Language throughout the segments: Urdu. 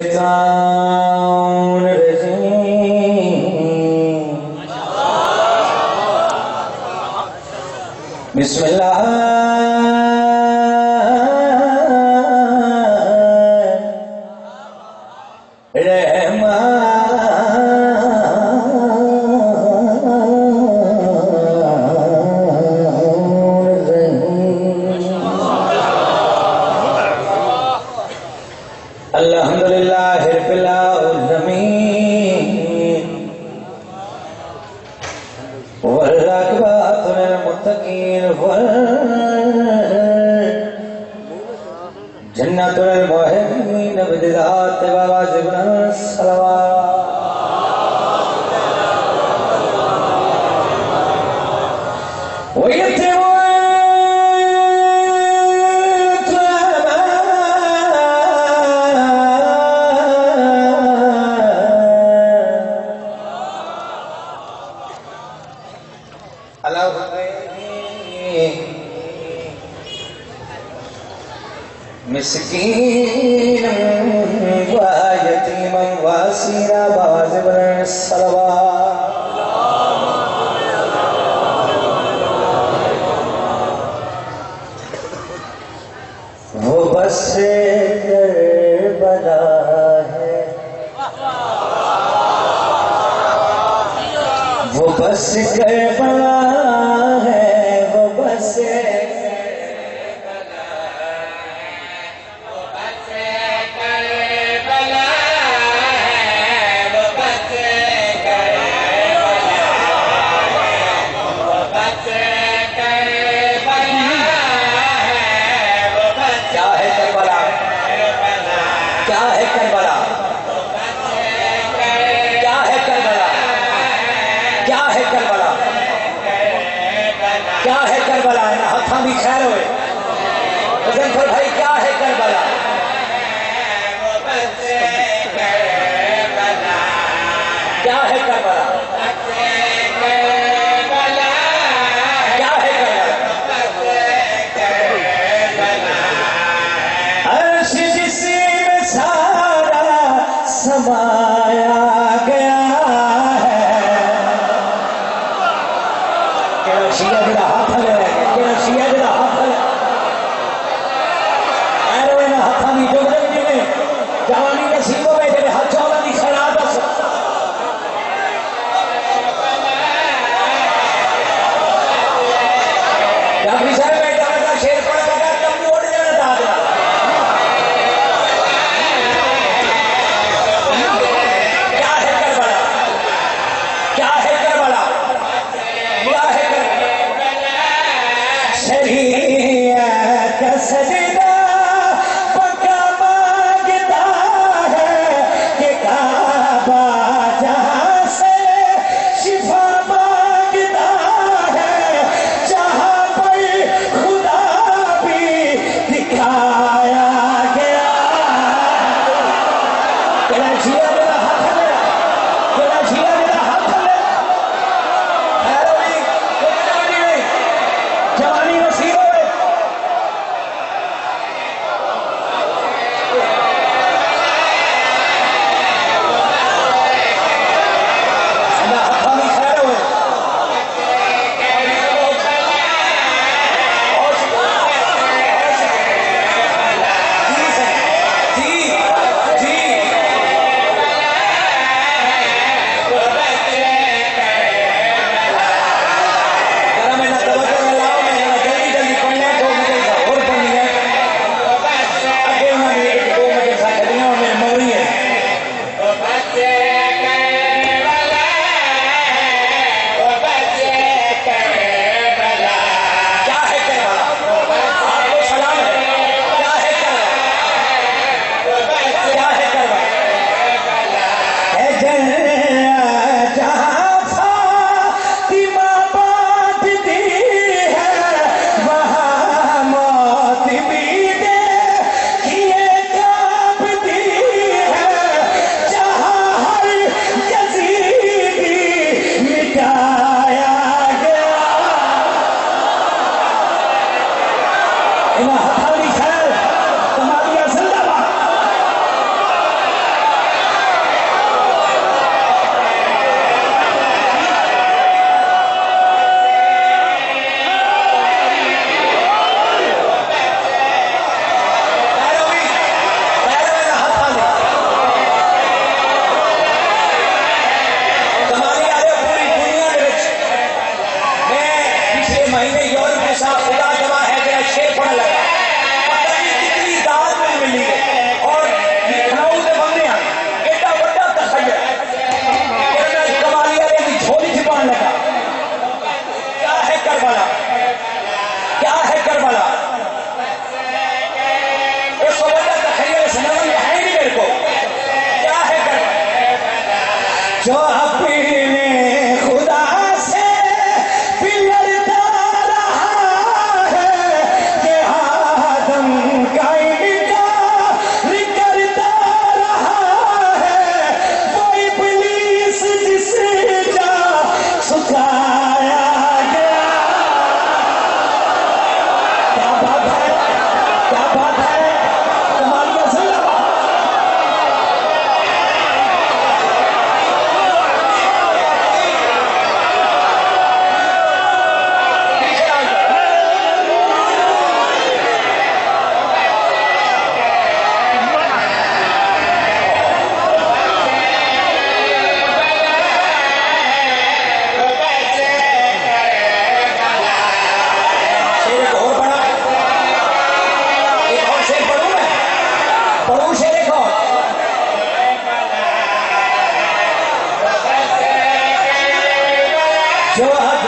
بسم اللہ۔ Yeah. جواهر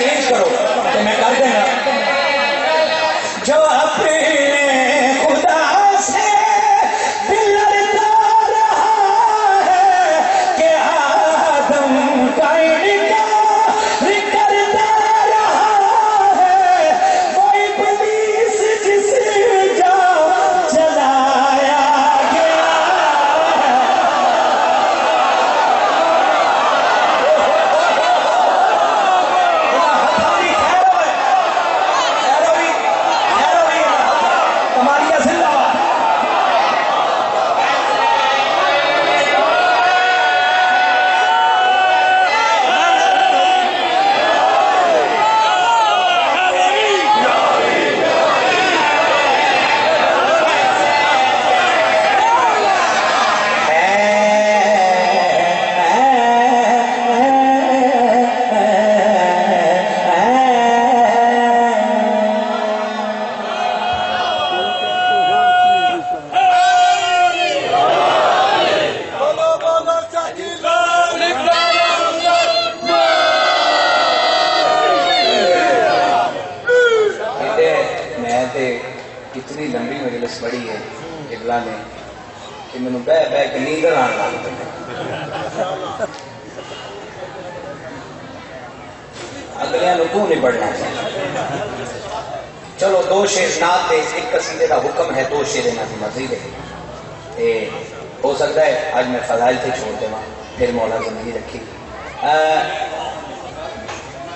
چینج کرو۔ تو میں کر دیں گا۔ مولا زندگی رکھی۔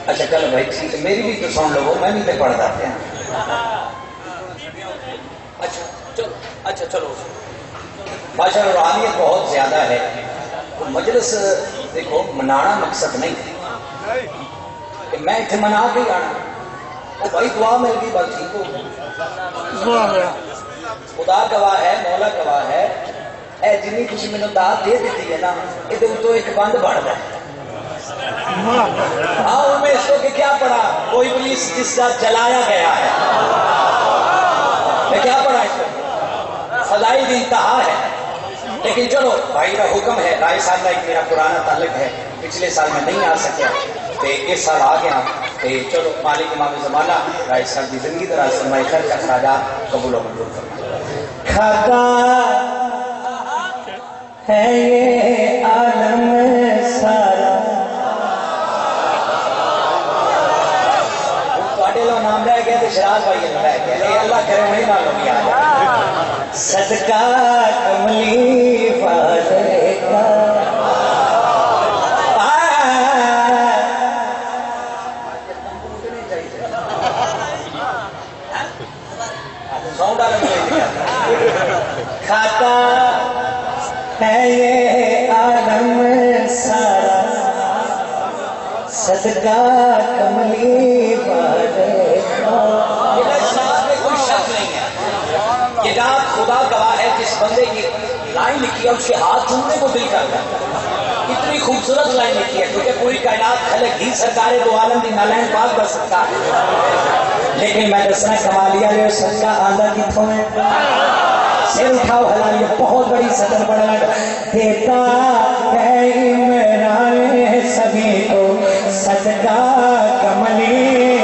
اچھا کل بھائی ٹھیک ہے میری بھی تو سن لو میں بھی تو پڑھتا پیا اچھا چلو اچھا چلو۔ بادشاہ روحانیت بہت زیادہ ہے۔ تو مجلس دیکھو منانا مقصد نہیں۔ کہ میں اتنے منا کے ہی آنا۔ وہ بھائی دعا مل گئی بس ٹھیک ہو۔ خدا گواہ ہے مولا گواہ ہے۔ اے جنی کچھ مینو داد دے دیتی ہے نا یہ تو ایک بند بڑھتا ہے ہاں میں اس کو کہ کیا پڑھا کوئی پولیس جس کا جلایا گیا ہے میں کیا پڑھا اس کو فضائی دی انتہا ہے لیکن چلو بھائی کا حکم ہے رائے صاحب کا ایک میرا پرانا تعلق ہے پچھلے سال میں نہیں آ سکیا تو اس سال آ گیا تو چلو مالک امام زمانہ رائے صاحب کی زندگی دراز فرمائی خرچ اخراجات قبول و منظور فرمائے کھاتا ہے یہ عالم سارا۔ لو نام رہ گیا تو شراز بھائی رہ گیا۔ اللہ کرے وہی آ صدقہ کملی فاضل گواہ بندے کی لائن لکھی ہے، اس کے ہاتھ چومنے کو دل کرتا ہے۔ اتنی خوبصورت لائن لکھی ہے، کیونکہ پوری کائنات خلق ہی سرکار دو عالم دی نالین پاک کر سکتا ہے۔ لیکن میں دسنا کمالیا جو صدقہ آندہ کتوں ہے۔ سر اٹھاؤ حلالی، بہت بڑی صدر بڑا۔ دیتا ہے عمران سبھی کو صدقہ کملی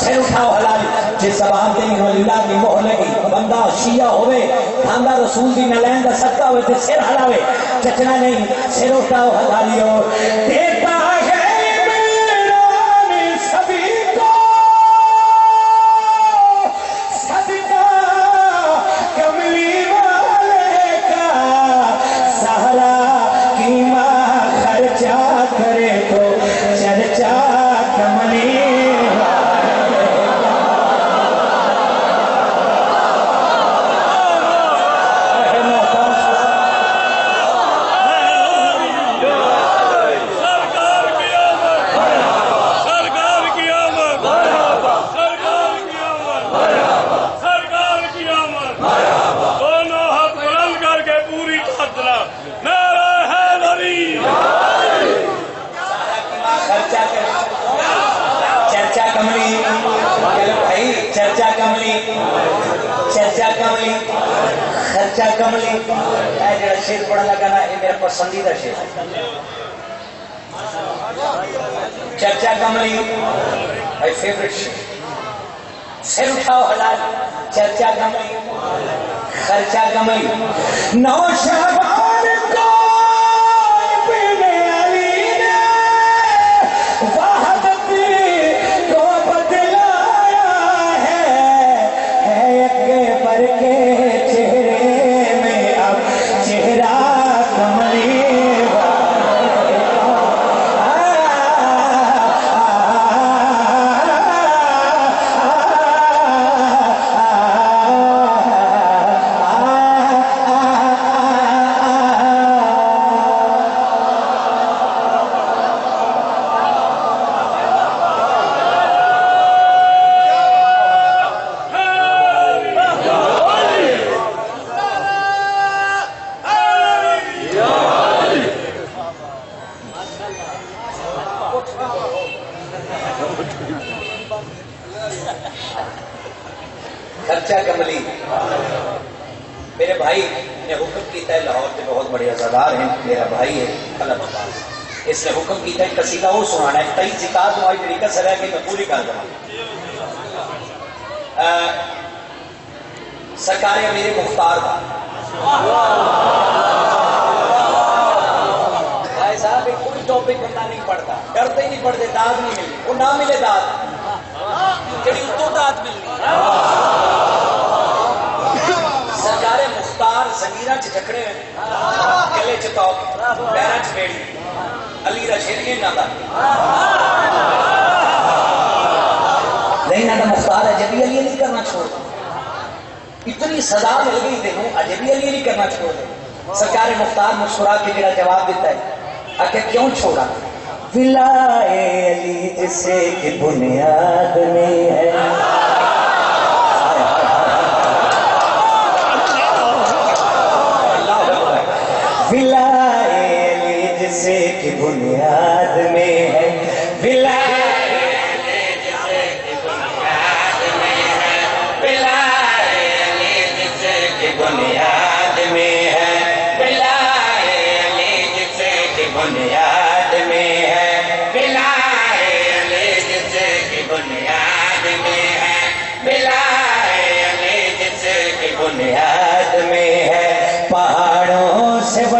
سر اٹھاؤ حلالی جس زبان تے انہوں اللہ کی موہ بندہ شیعہ ہوئے کھاندہ رسول دی نلین دا صدقہ ہوئے تے سر حلاوے چچنا نہیں، سر اٹھاؤ حلالی ہو دیتا چرچا کملی مائی فیوریٹ شیر سر اٹھاؤ حلال چرچا کملی خرچہ کملی. نو شہبان اس نے حکم کیتا ہے قصیدہ وہ سنانا ہے۔ کئی زکات ہماری طریقہ سے رہ گئی میں پوری کر دوں۔ سرکار میرے مختار کا بھائی صاحب یہ کوئی ٹاپک بندہ نہیں پڑھتا۔ ڈرتے ہی نہیں پڑھتے داد نہیں ملی وہ نہ ملے داد۔ جڑی اتوں داد ملنی سرکار مختار زمینہ چ جکڑے گلے چ توپ پیرا چ بیڑی علی دا شیر نہیں نہ نہیں نہ مختار اجبی علی نہیں کرنا چھوڑ اتنی سزا مل گئی تینوں اجبی علی نہیں کرنا چھوڑ دے سرکار مختار مسکرا کے جڑا جواب دیتا ہے آخر کیوں چھوڑا؟ ولائے علی جسے کہ بنیاد میں ہے۔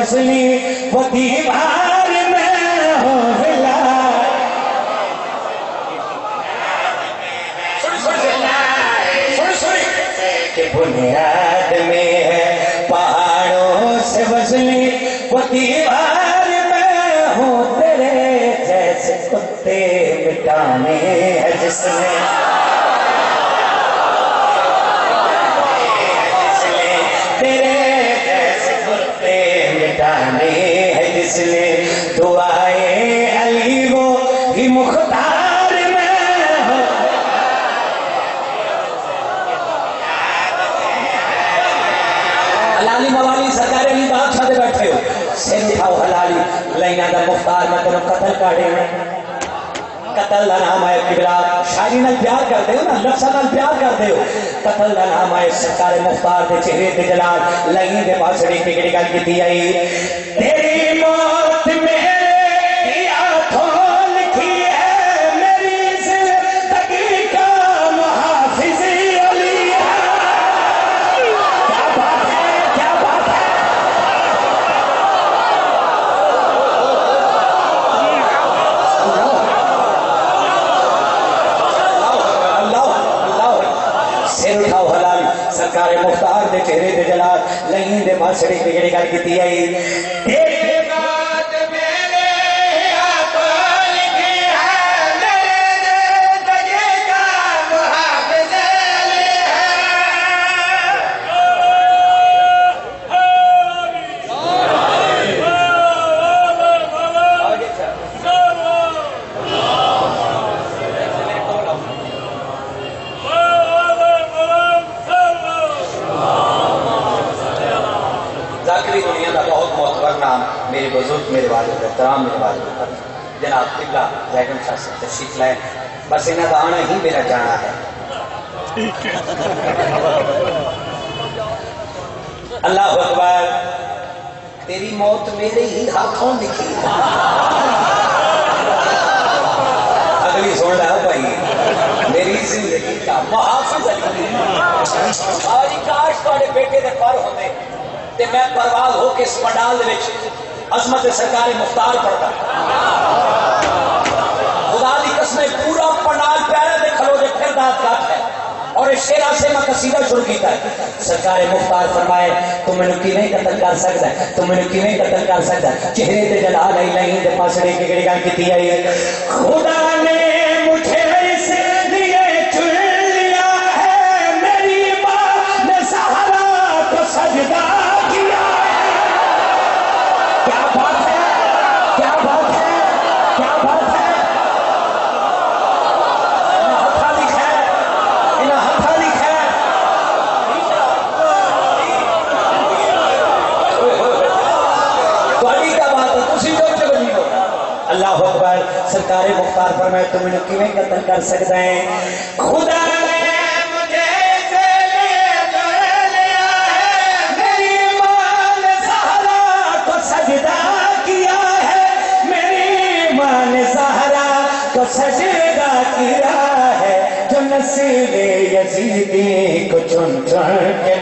وسليم وقيم حلالی لینا دا مختار میں تنو قتل کاڑے ہیں۔ قتل دا نام ہے کبرا شاعری نال پیار کر دے ہو نا؟ لفظہ نال پیار کر دے ہو۔ قتل دا نام ہے سرکار مختار دے چہرے دے جلال۔ لگی دے پاسڑی پکڑی گل کی دی آئی۔ تھوڑے دے پر ہوتے تے میں پرواز ہو کے اس پنڈال دے وچ عظمت سرکار مختار پڑتا خدا دی قسم پورا پنڈال پیارے دے کھلو دے پھر دات کٹ ہے۔ اور اس شیرا سے میں قصیدہ شروع کیتا ہے۔ سرکار مختار فرمائے تو میں نے کیویں قتل کر سکتا ہے؟ تو میں نے کیویں قتل کر سکتا ہے؟ چہرے تے جلال آئی لائیں تے پاسڑے کی گڑی گل کیتی آئی خدا اللہ اکبر، سرکار مختار فرمائے، تم انہیں کیویں قتل کر سکتے ہیں؟ خدا میری سہارا سجدہ کیا ہے۔ میری ماں نے سہارا کو سجدہ کیا ہے۔ جو نصیب یزیدی کو چن چن کے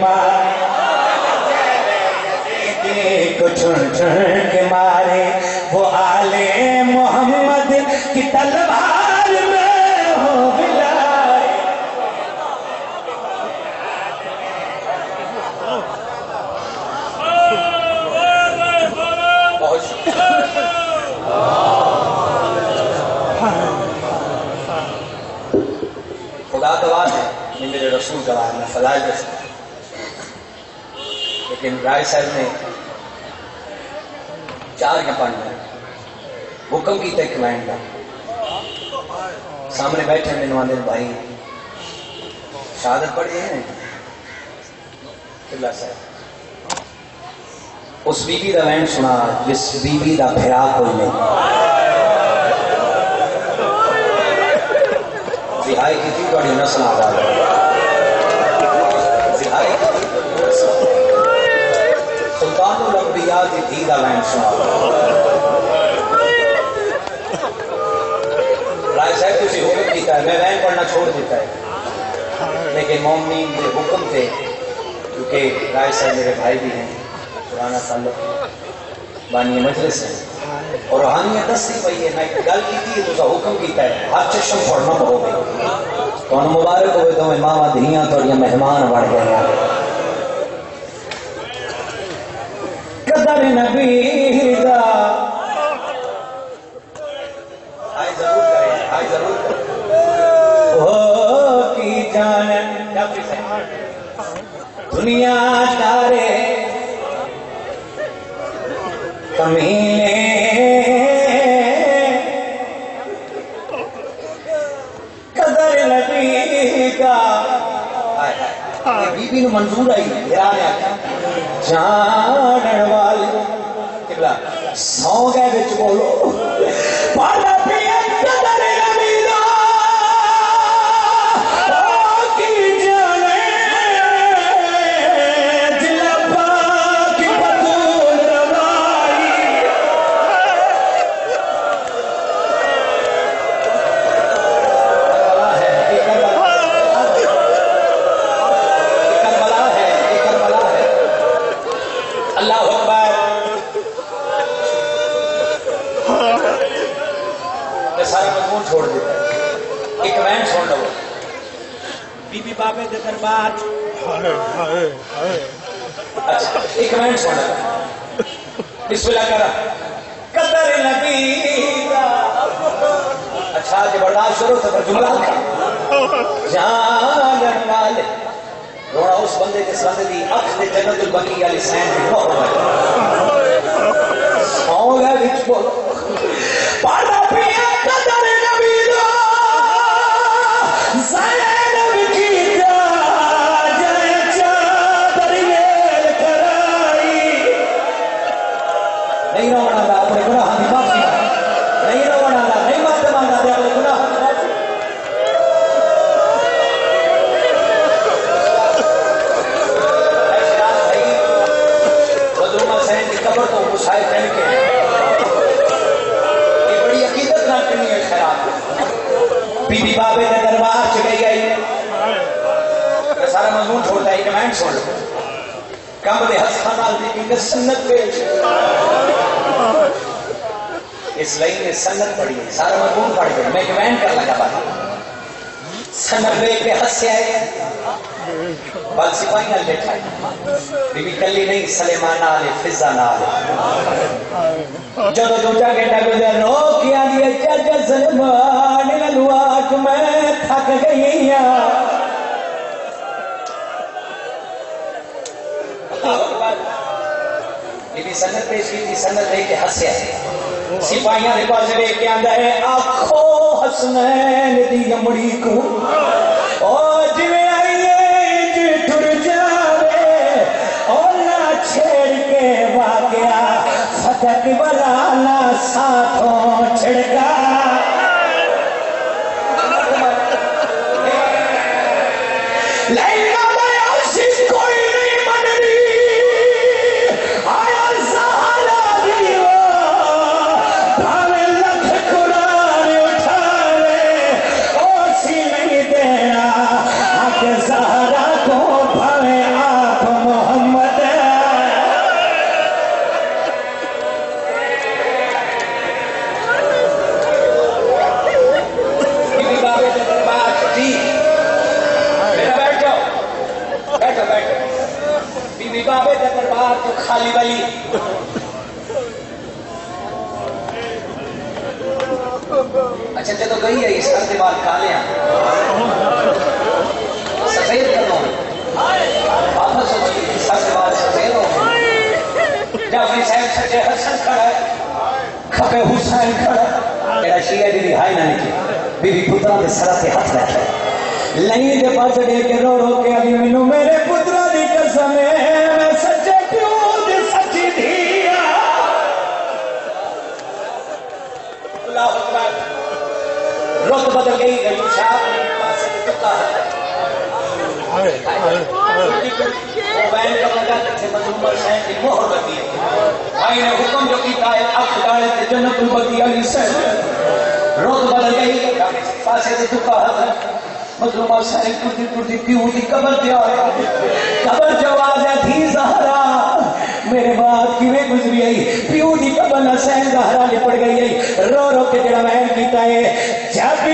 کو چن چن رسول گواہ ہے میں فضائل لیکن رائے صاحب نے چار یا پانچ حکم کی تے کلائنٹ کا۔ سامنے بیٹھے میں نوانے بھائی۔ شہادت پڑھی ہے قبلہ صاحب۔ اس بی بی دا وین سنا، جس بی بی دا پھرا کوئی نہیں۔ رہائی کی تھی تھوڑی نسل آباد رہائی کی تھی سلطان الانبیاء کی دھی دا لائن سنا رائے صاحب کسی حکم کیتا ہے، میں وین پڑھنا چھوڑ دیتا ہے۔ لیکن مومنین کے حکم تھے کیونکہ رائے صاحب میرے بھائی بھی ہیں، پرانا تعلق بانی مجلس ہے۔ اور روحانیت دستی پئی ہے، میں ایک گل کی تھی تو حکم کیتا ہے، ہر چشم پڑھنا پڑو گے تو مبارک ہوئے تو ماما دھیاں تو یہ مہمان بڑھ گئے ہیں قدر نبی دا ہو کی جان دنیا تارے کمینے۔ قدر نبی کا بی بی نو منظور آئی میرا جان والے سو گئے بچ بولو جنت البقی علی سین دی محبت سنت پڑھی ہے، سارا مضمون پڑھ کے، میں کمنٹ کر لگا بات سنت دیکھ کے ہنسے آئے۔ بل سپاہی نال بیٹھا ہے۔ بی بی کلی نہیں، سلیمان آلے فضا نالے جدو دو جا کے ڈگ دے رو کیا دیا چاچا سلیمان للوا میں تھک گئی ہوں بی بی سنت پیش کی تھی سنت دے کے ہنسے آئے۔ سپاہیاں دے پاسے ویکھ کے آندا ہے آخو حسنین دی امڑی کو۔ او جویں آئیے جی ٹر جاوے او نہ چھڑ کے واقعہ صدق والا نہ ساتھوں چھڑکا۔ کھپے حسین کھڑا ہے شیعہ جی دی رہائی نہ نکلی بی بی پترا کے سر سے ہاتھ رکھے۔ لئی دے پاس دے کے رو رو کے علی منو میرے پترا دی قسم ہے۔ میں سچے پیو دی سچی دھیا۔ اللہ اکبر۔ رخ بدل گئی۔ گئی صاحب نے پاس سے چکا ہے وہ کا لگا تھے مظلوم حسین کی مہر لگی بھائی نے حکم جو کیتا ہے تے جنت البقیع علی گئی پاسے مظلوم حسین ٹوٹی ٹوٹی پیو دی قبر تے آیا قبر جواز ہے تھی زہرا میرے کیویں گزری پیو دی قبر حسین زہرا گئی رو رو کے جڑا وین کیتا ہے، جب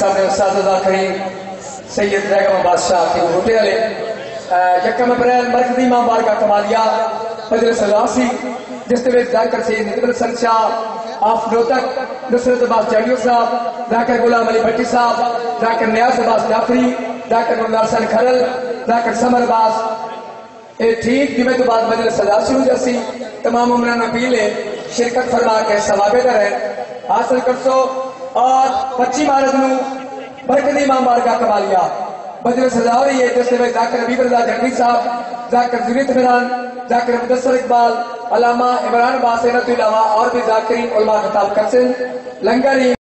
بیٹھے ہو سامنے استاد کریم، سید بیگم بادشاہ کے روٹے والے یکم اپریل مرکزی ماں بار کا کمالیا مجلس الاسی جس کے وقت ذاکر سید نکبر سن شاہ، آف روتک نصرت عباس جاڑیو صاحب ذاکر غلام علی بھٹی صاحب ذاکر نیاز عباس جعفری ذاکر ممدار سن کھرل ذاکر سمر عباس، اے ٹھیک جمعے تو بعد مجلس سزا شروع جیسی تمام عمران اپیلے شرکت فرما کے ثوابے در ہے۔ حاصل کر سو اور پچی مارچ نو برکتی امام بارگاہ کمالیا مجلس سزا ہو رہی ہے، جس میں ذاکر حبیب رضا جنگی صاحب، ذاکر ذریت مران ذاکر مدثر اقبال، علامہ عمران باسینت اینت علاوہ اور بھی ذاکرین علماء خطاب کرسن لنگری